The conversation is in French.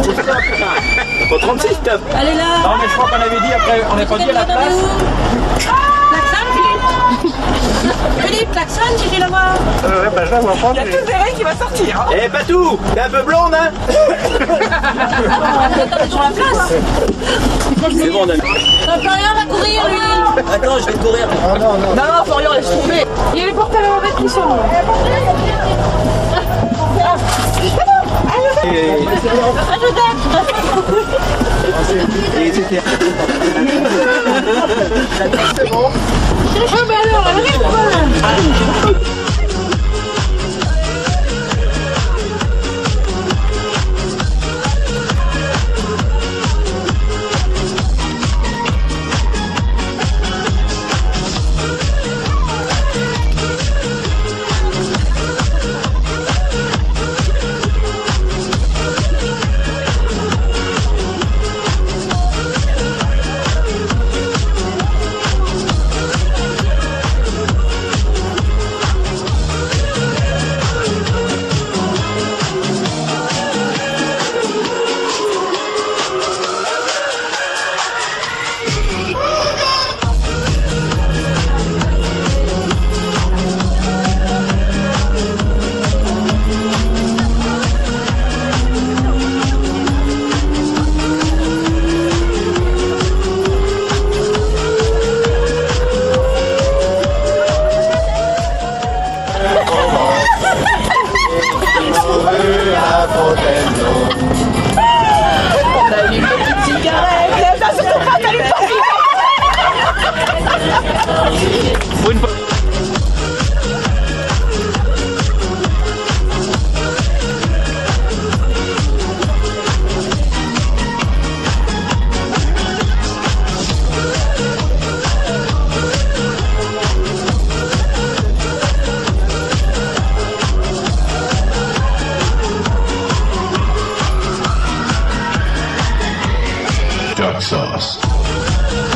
au stop. Au stop, putain. Au 36 stop. Allez là Non, mais je crois qu'on avait dit après, on n'a pas dit à la place. Philippe klaxon, j'irai la voir. Euh, bah, je la vois pas. Il y a tout derrière qui va sortir. hein. Eh, pas tout T'es un peu blonde, hein Attends, sur la place. C'est bon, on a... Non, Florian va courir, lui. Attends, je vais courir. Ah non, non. Non, non, Florian, laisse tomber. Il y a les portails en fait qui sont. Así, Hallelujah for them, sauce.